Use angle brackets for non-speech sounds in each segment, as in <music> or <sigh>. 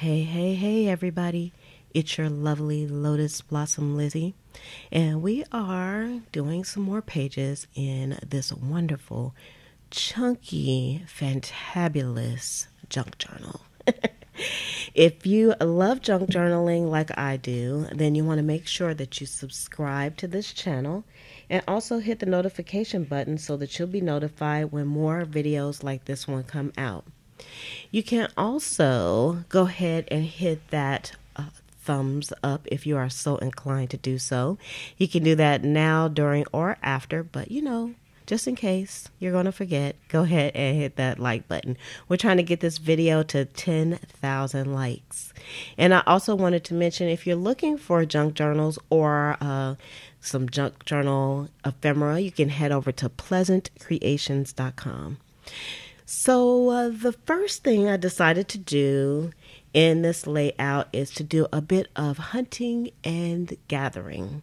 Hey, hey, hey, everybody. It's your lovely Lotus Blossom Lizzie, and we are doing some more pages in this wonderful, chunky, fantabulous junk journal. <laughs> if you love junk journaling like I do, then you want to make sure that you subscribe to this channel and also hit the notification button so that you'll be notified when more videos like this one come out. You can also go ahead and hit that uh, thumbs up if you are so inclined to do so. You can do that now, during, or after, but you know, just in case you're going to forget, go ahead and hit that like button. We're trying to get this video to 10,000 likes. And I also wanted to mention if you're looking for junk journals or uh, some junk journal ephemera, you can head over to pleasantcreations.com. So, uh, the first thing I decided to do in this layout is to do a bit of hunting and gathering.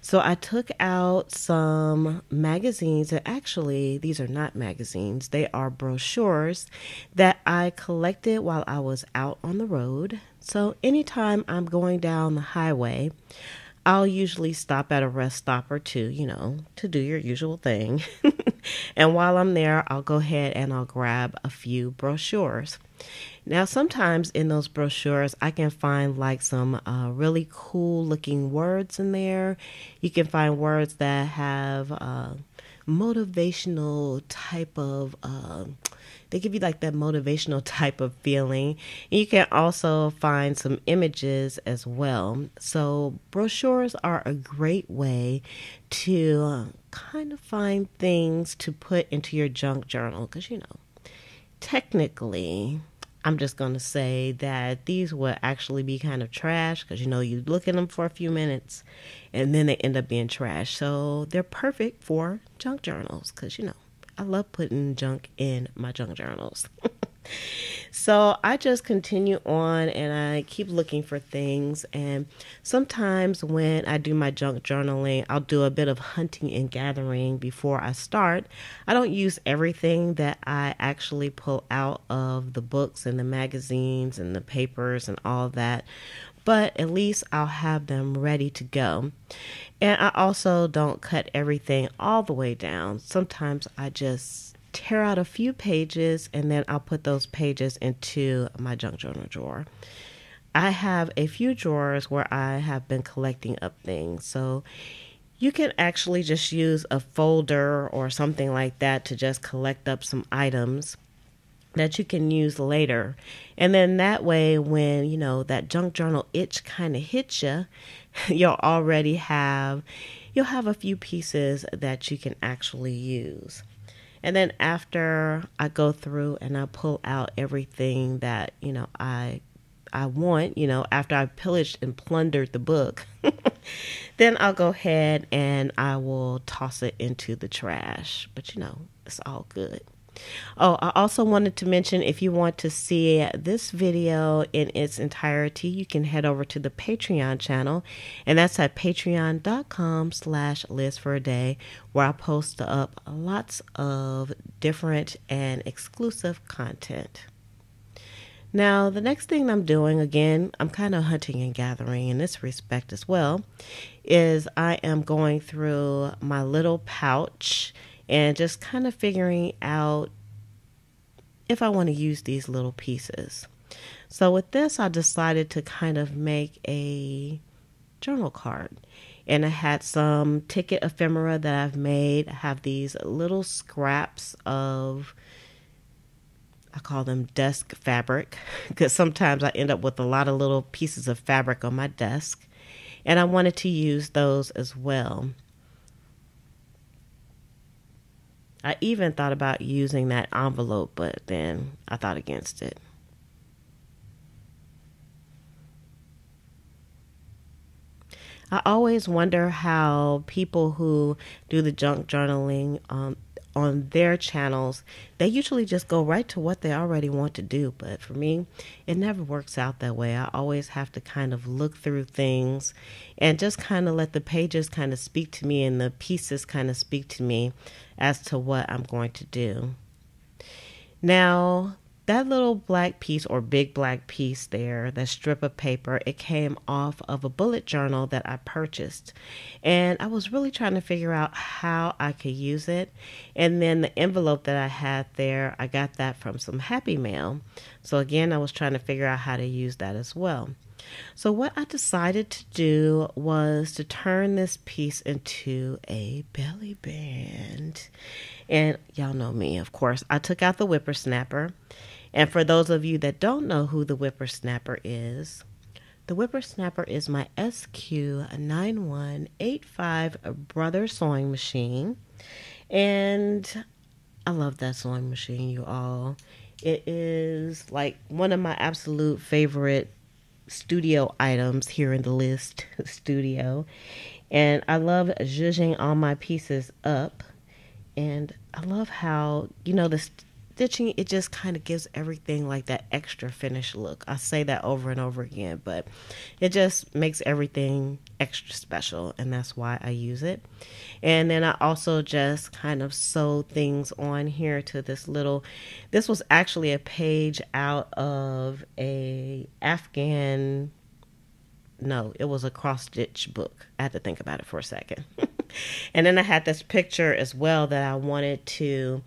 So, I took out some magazines, and actually, these are not magazines, they are brochures that I collected while I was out on the road. So, anytime I'm going down the highway, I'll usually stop at a rest stop or two, you know, to do your usual thing. <laughs> and while I'm there, I'll go ahead and I'll grab a few brochures. Now, sometimes in those brochures, I can find like some uh, really cool looking words in there. You can find words that have uh, motivational type of. Uh, they give you like that motivational type of feeling. And you can also find some images as well. So, brochures are a great way to kind of find things to put into your junk journal because, you know, technically, I'm just going to say that these will actually be kind of trash because you know you look at them for a few minutes and then they end up being trash. So they're perfect for junk journals because you know I love putting junk in my junk journals. <laughs> so I just continue on and I keep looking for things. And sometimes when I do my junk journaling, I'll do a bit of hunting and gathering before I start. I don't use everything that I actually pull out of the books and the magazines and the papers and all that but at least I'll have them ready to go. And I also don't cut everything all the way down. Sometimes I just tear out a few pages and then I'll put those pages into my junk journal drawer. I have a few drawers where I have been collecting up things. So you can actually just use a folder or something like that to just collect up some items that you can use later. And then that way, when you know that junk journal itch kind of hits you, <laughs> you'll already have you'll have a few pieces that you can actually use. And then after I go through and I pull out everything that you know I I want, you know, after I've pillaged and plundered the book, <laughs> then I'll go ahead and I will toss it into the trash. But you know, it's all good. Oh, I also wanted to mention if you want to see this video in its entirety, you can head over to the Patreon channel, and that's at patreon.com slash Liz for a day, where I post up lots of different and exclusive content. Now, the next thing I'm doing, again, I'm kind of hunting and gathering in this respect as well, is I am going through my little pouch and just kind of figuring out if I want to use these little pieces. So with this, I decided to kind of make a journal card. And I had some ticket ephemera that I've made. I have these little scraps of, I call them desk fabric, <laughs> because sometimes I end up with a lot of little pieces of fabric on my desk. And I wanted to use those as well. I even thought about using that envelope, but then I thought against it. I always wonder how people who do the junk journaling um, on their channels, they usually just go right to what they already want to do. But for me, it never works out that way. I always have to kind of look through things and just kind of let the pages kind of speak to me and the pieces kind of speak to me as to what I'm going to do. Now, that little black piece or big black piece there, that strip of paper, it came off of a bullet journal that I purchased. And I was really trying to figure out how I could use it. And then the envelope that I had there, I got that from some Happy Mail. So again, I was trying to figure out how to use that as well. So, what I decided to do was to turn this piece into a belly band. And y'all know me, of course. I took out the whippersnapper and for those of you that don't know who the whippersnapper is, the whippersnapper is my SQ9185 brother sewing machine. And I love that sewing machine, you all. It is like one of my absolute favorite studio items here in the Liz <laughs> studio. And I love zhuzhing all my pieces up. And I love how, you know, this stitching it just kind of gives everything like that extra finished look i say that over and over again but it just makes everything extra special and that's why i use it. And then i also just kind of sew things on here to this little this was actually a page out of a afghan no it was a cross stitch book. I had to think about it for a second. <laughs> And then i had this picture as well that i wanted to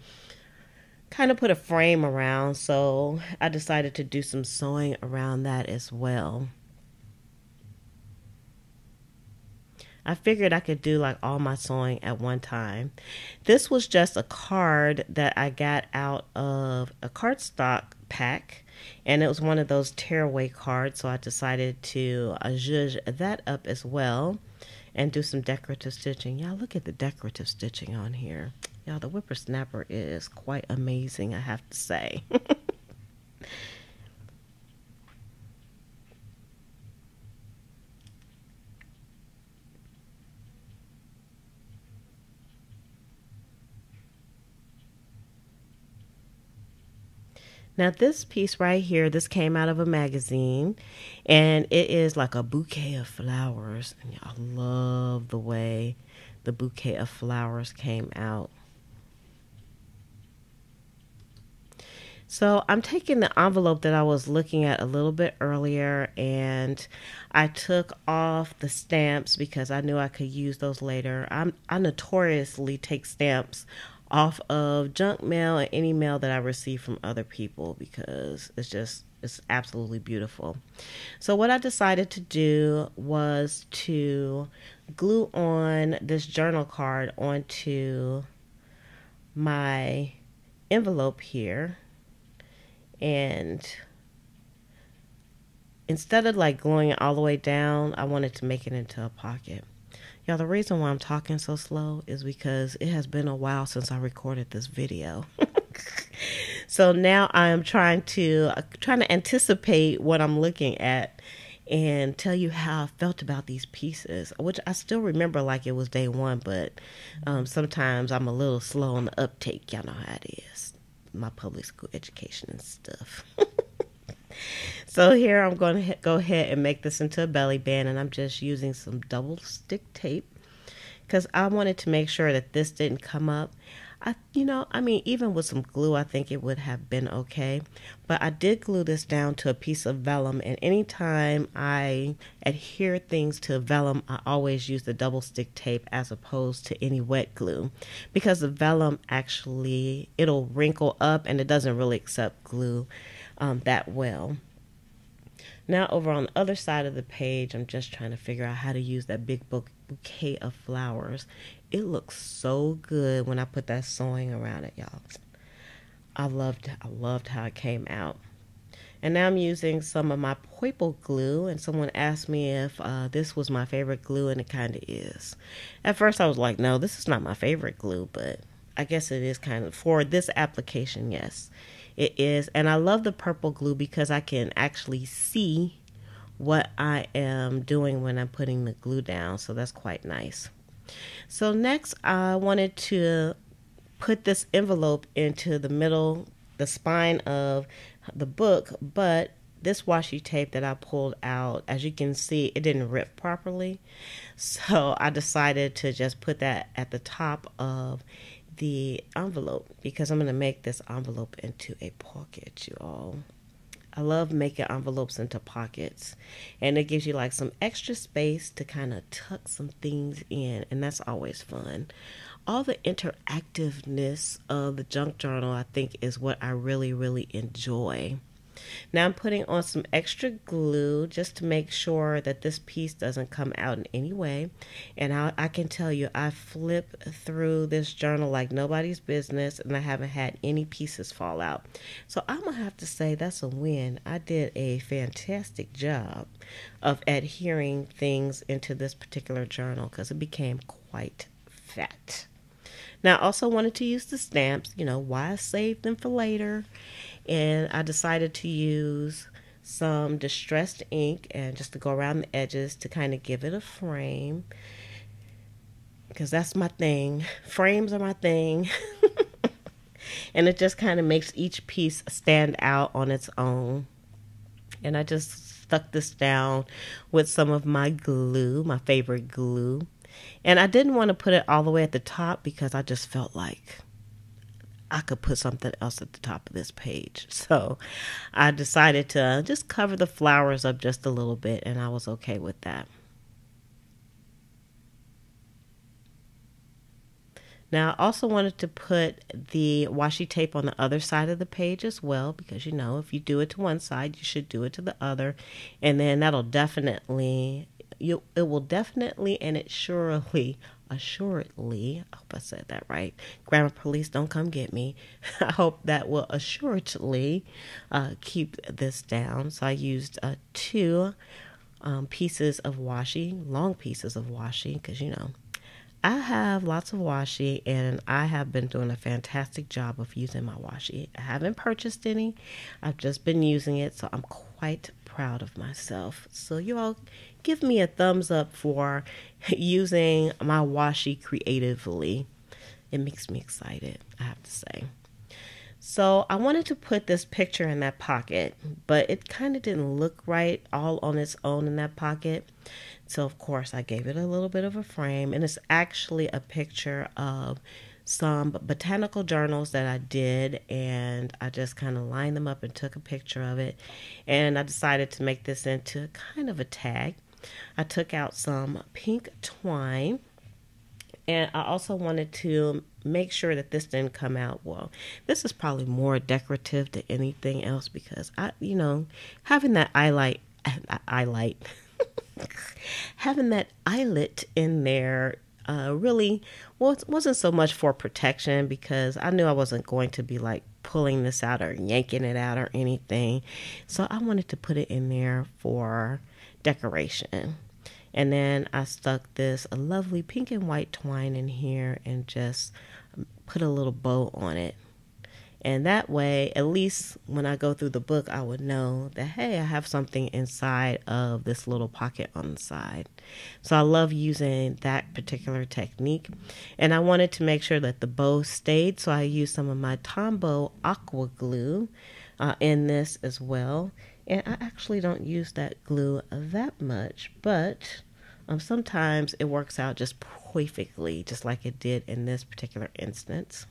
kind of put a frame around, so I decided to do some sewing around that as well. I figured I could do like all my sewing at one time. This was just a card that I got out of a cardstock pack and it was one of those tearaway cards so I decided to uh, zhuzh that up as well and do some decorative stitching. Y'all look at the decorative stitching on here. Y'all, the whippersnapper is quite amazing, I have to say. <laughs> Now, this piece right here, this came out of a magazine, and it is like a bouquet of flowers. And I love the way the bouquet of flowers came out. So I'm taking the envelope that I was looking at a little bit earlier and I took off the stamps because I knew I could use those later. I'm, I notoriously take stamps off of junk mail and any mail that I receive from other people because it's just it's absolutely beautiful. So what I decided to do was to glue on this journal card onto my envelope here and instead of like gluing it all the way down, I wanted to make it into a pocket. Y'all, the reason why I'm talking so slow is because it has been a while since I recorded this video. <laughs> so now I am trying to uh, trying to anticipate what I'm looking at and tell you how I felt about these pieces, which I still remember like it was day one, but um, sometimes I'm a little slow on the uptake. Y'all know how it is my public school education and stuff. <laughs> so here I'm going to go ahead and make this into a belly band and I'm just using some double stick tape because I wanted to make sure that this didn't come up. I, you know, I mean, even with some glue, I think it would have been okay. But I did glue this down to a piece of vellum, and anytime I adhere things to vellum, I always use the double stick tape as opposed to any wet glue because the vellum actually it'll wrinkle up and it doesn't really accept glue um, that well. Now over on the other side of the page, I'm just trying to figure out how to use that big book bouquet of flowers. It looks so good when I put that sewing around it, y'all. I loved I loved how it came out. And now I'm using some of my Purple glue, and someone asked me if uh, this was my favorite glue, and it kind of is. At first, I was like, no, this is not my favorite glue, but I guess it is kind of for this application, yes it is. And I love the purple glue because I can actually see what I am doing when I'm putting the glue down. So that's quite nice. So next I wanted to put this envelope into the middle, the spine of the book, but this washi tape that I pulled out, as you can see, it didn't rip properly. So I decided to just put that at the top of the envelope because I'm going to make this envelope into a pocket, you all. I love making envelopes into pockets, and it gives you like some extra space to kind of tuck some things in, and that's always fun. All the interactiveness of the junk journal, I think, is what I really, really enjoy. Now I'm putting on some extra glue just to make sure that this piece doesn't come out in any way. And I, I can tell you, I flip through this journal like nobody's business and I haven't had any pieces fall out. So I'm going to have to say that's a win. I did a fantastic job of adhering things into this particular journal because it became quite fat. Now, I also wanted to use the stamps, you know, why I saved them for later and I decided to use some distressed ink and just to go around the edges to kind of give it a frame because that's my thing. <laughs> Frames are my thing. <laughs> and it just kind of makes each piece stand out on its own. And I just stuck this down with some of my glue, my favorite glue. And I didn't want to put it all the way at the top because I just felt like I could put something else at the top of this page. <laughs> So I decided to just cover the flowers up just a little bit, and I was okay with that. Now, I also wanted to put the washi tape on the other side of the page as well, because you know, if you do it to one side, you should do it to the other, and then that'll definitely, you, it will definitely and it surely assuredly, I hope I said that right. Grammar police, don't come get me. <laughs> I hope that will assuredly uh, keep this down. So I used uh, two um, pieces of washi, long pieces of washi, because you know, I have lots of washi and I have been doing a fantastic job of using my washi. I haven't purchased any, I've just been using it, so I'm quite proud of myself. So, you all give me a thumbs up for <laughs> using my washi creatively. It makes me excited, I have to say. So I wanted to put this picture in that pocket, but it kind of didn't look right all on its own in that pocket. So of course I gave it a little bit of a frame and it's actually a picture of some botanical journals that I did, and I just kind of lined them up and took a picture of it. And I decided to make this into kind of a tag. I took out some pink twine, and I also wanted to make sure that this didn't come out well. This is probably more decorative than anything else because I, you know, having that eyelight, <laughs> eyelight, <laughs> having that eyelet in there uh, really well, wasn't so much for protection because I knew I wasn't going to be like pulling this out or yanking it out or anything. So I wanted to put it in there for decoration. And then I stuck this lovely pink and white twine in here and just put a little bow on it. And that way, at least when I go through the book, I would know that, hey, I have something inside of this little pocket on the side. So I love using that particular technique. And I wanted to make sure that the bow stayed. So I used some of my Tombow aqua glue uh, in this as well. And I actually don't use that glue that much, but um, sometimes it works out just perfectly, just like it did in this particular instance.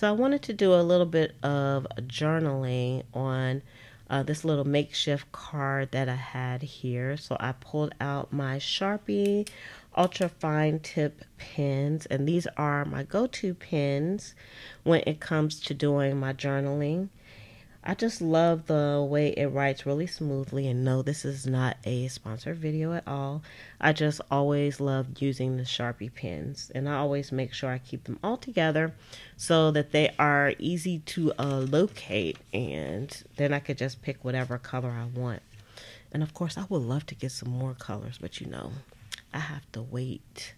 So I wanted to do a little bit of journaling on uh, this little makeshift card that I had here. So I pulled out my Sharpie ultra fine tip pens and these are my go-to pens when it comes to doing my journaling. I just love the way it writes really smoothly and no this is not a sponsored video at all. I just always love using the Sharpie pens and I always make sure I keep them all together so that they are easy to uh, locate and then I could just pick whatever color I want. And of course I would love to get some more colors but you know I have to wait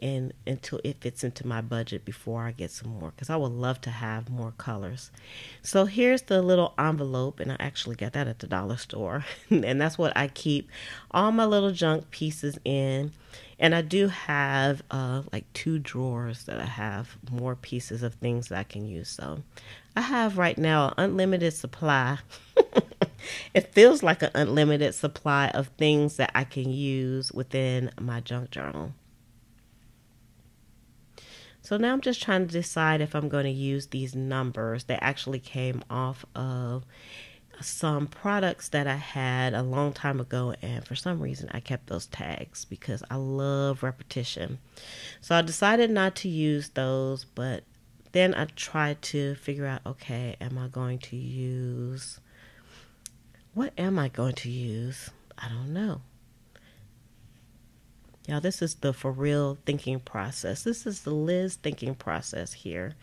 and until it fits into my budget before I get some more because I would love to have more colors. So here's the little envelope, and I actually got that at the dollar store, <laughs> and that's what I keep all my little junk pieces in. And I do have uh, like two drawers that I have more pieces of things that I can use. So I have right now an unlimited supply <laughs> it feels like an unlimited supply of things that I can use within my junk journal. So now I'm just trying to decide if I'm going to use these numbers. They actually came off of some products that I had a long time ago, and for some reason I kept those tags because I love repetition. So I decided not to use those, but then I tried to figure out okay, am I going to use what am I going to use? I don't know. Y'all, this is the for real thinking process. This is the Liz thinking process here.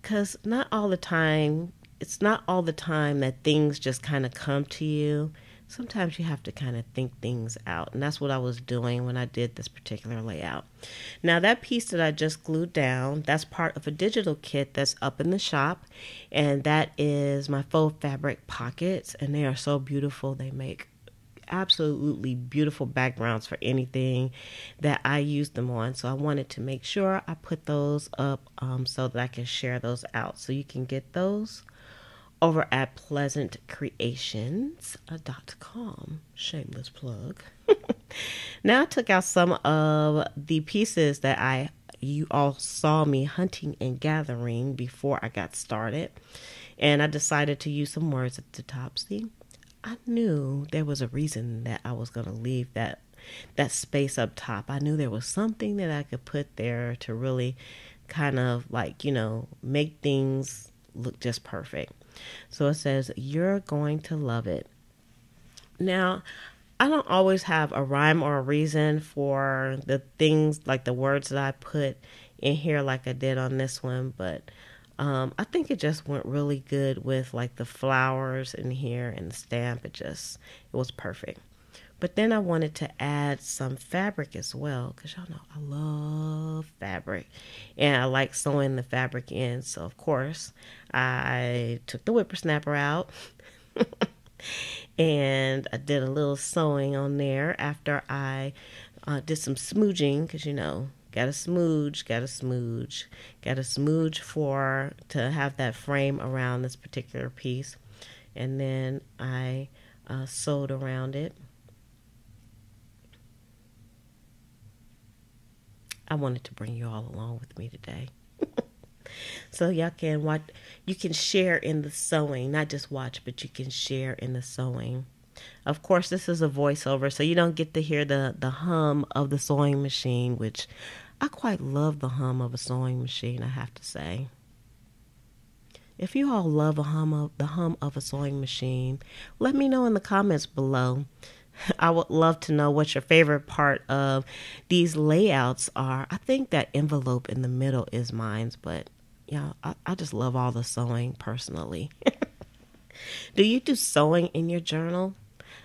Because not all the time, it's not all the time that things just kind of come to you. Sometimes you have to kind of think things out. And that's what I was doing when I did this particular layout. Now, that piece that I just glued down, that's part of a digital kit that's up in the shop. And that is my faux fabric pockets. And they are so beautiful. They make absolutely beautiful backgrounds for anything that I use them on. So I wanted to make sure I put those up um, so that I can share those out. So you can get those over at pleasantcreations.com. Shameless plug. <laughs> now I took out some of the pieces that I you all saw me hunting and gathering before I got started. And I decided to use some words at the top. See, I knew there was a reason that I was going to leave that that space up top. I knew there was something that I could put there to really kind of like, you know, make things look just perfect. So it says, You're going to love it. Now, I don't always have a rhyme or a reason for the things like the words that I put in here, like I did on this one, but um, I think it just went really good with like the flowers in here and the stamp. It just, it was perfect. But then I wanted to add some fabric as well because y'all know I love fabric and I like sewing the fabric in. So, of course, I took the whippersnapper out <laughs> and I did a little sewing on there after I uh, did some smooching because you know got a smooch, got a smooch, got a smooch for to have that frame around this particular piece, and then I uh, sewed around it. I wanted to bring you all along with me today. <laughs> so y'all can watch you can share in the sewing, not just watch, but you can share in the sewing. Of course, this is a voiceover, so you don't get to hear the, the hum of the sewing machine, which I quite love the hum of a sewing machine, I have to say. If you all love a hum of the hum of a sewing machine, let me know in the comments below. <laughs> I would love to know what your favorite part of these layouts are. I think that envelope in the middle is mine's, but yeah, I, I just love all the sewing personally. <laughs> do you do sewing in your journal?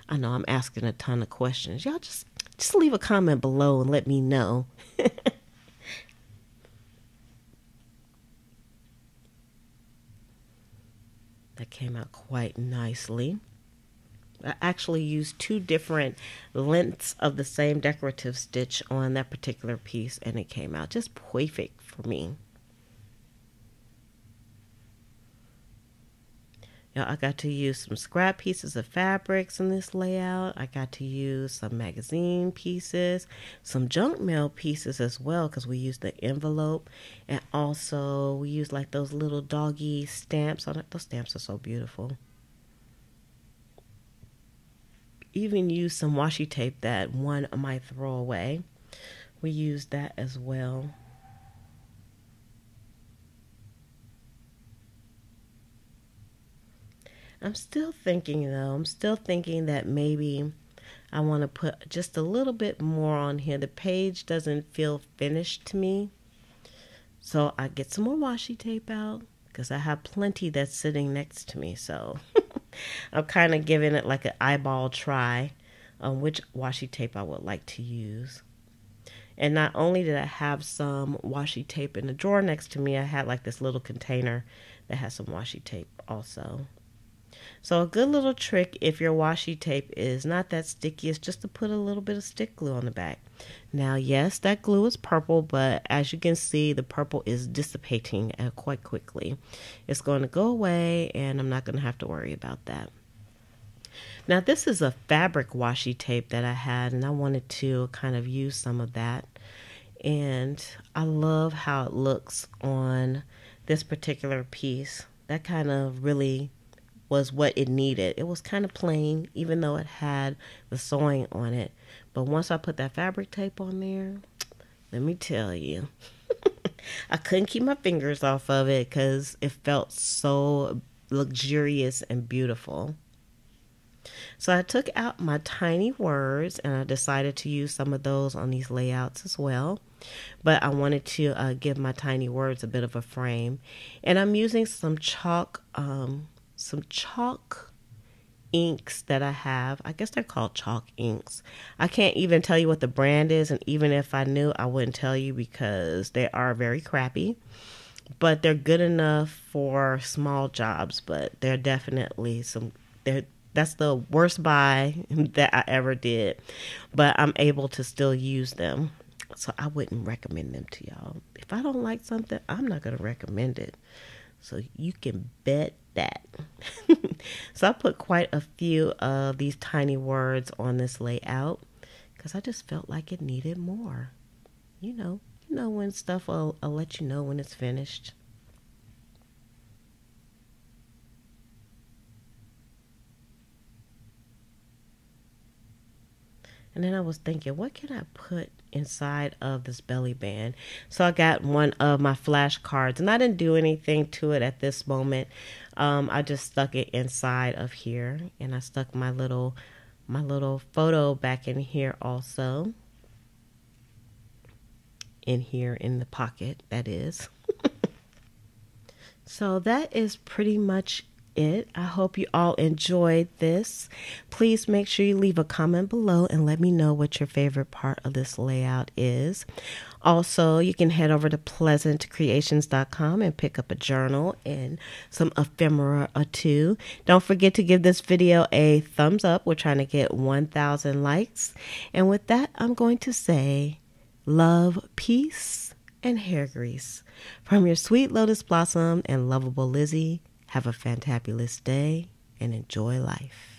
I know I'm asking a ton of questions. Y'all just just leave a comment below and let me know. <laughs> that came out quite nicely. I actually used two different lengths of the same decorative stitch on that particular piece and it came out just perfect for me. Know, I got to use some scrap pieces of fabrics in this layout. I got to use some magazine pieces, some junk mail pieces as well because we used the envelope. And also we used like those little doggy stamps oh, on it. Those stamps are so beautiful. Even used some washi tape that one might throw away. We used that as well. I'm still thinking though, I'm still thinking that maybe I want to put just a little bit more on here. The page doesn't feel finished to me. So I get some more washi tape out because I have plenty that's sitting next to me. So <laughs> I'm kind of giving it like an eyeball try on which washi tape I would like to use. And not only did I have some washi tape in the drawer next to me, I had like this little container that has some washi tape also. So a good little trick if your washi tape is not that sticky is just to put a little bit of stick glue on the back. Now, yes, that glue is purple, but as you can see, the purple is dissipating uh, quite quickly. It's going to go away and I'm not going to have to worry about that. Now, this is a fabric washi tape that I had, and I wanted to kind of use some of that. And I love how it looks on this particular piece. That kind of really was what it needed. It was kind of plain, even though it had the sewing on it. But once I put that fabric tape on there, let me tell you, <laughs> I couldn't keep my fingers off of it because it felt so luxurious and beautiful. So I took out my tiny words and I decided to use some of those on these layouts as well. But I wanted to uh, give my tiny words a bit of a frame. And I'm using some chalk, um, some chalk inks that I have. I guess they're called chalk inks. I can't even tell you what the brand is. And even if I knew, I wouldn't tell you because they are very crappy but they're good enough for small jobs but they're definitely some they're that's the worst buy <laughs> that I ever did, but I'm able to still use them. So I wouldn't recommend them to y'all. If I don't like something, I'm not going to recommend it. So you can bet that. <laughs> so I put quite a few of these tiny words on this layout because I just felt like it needed more. You know, you know when stuff will, will let you know when it's finished. And then I was thinking, what can I put inside of this belly band? So I got one of my flashcards, and I didn't do anything to it at this moment. Um, I just stuck it inside of here, and I stuck my little my little photo back in here also. In here in the pocket, that is. <laughs> so that is pretty much it. I hope you all enjoyed this. Please make sure you leave a comment below and let me know what your favorite part of this layout is. Also, you can head over to pleasantcreations.com and pick up a journal and some ephemera or two. Don't forget to give this video a thumbs up. We're trying to get 1,000 likes. And with that, I'm going to say love, peace, and hair grease. From your sweet lotus blossom and lovable Lizzie. Have a fantabulous day and enjoy life.